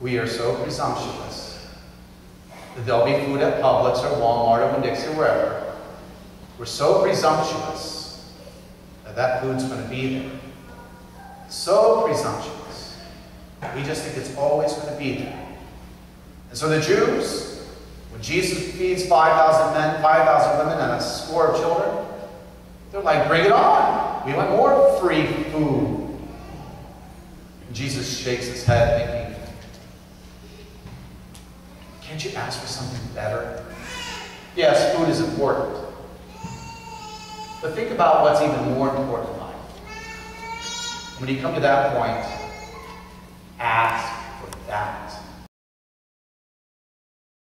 We are so presumptuous that there'll be food at Publix or Walmart or Winn-Dixie or wherever. We're so presumptuous that that food's going to be there. So presumptuous. We just think it's always going to be there. And so the Jews, when Jesus feeds 5,000 men, 5,000 women, and a score of children, they're like, bring it on. We want more free food. And Jesus shakes his head, thinking, can't you ask for something better? Yes, food is important. But think about what's even more important in life. When you come to that point,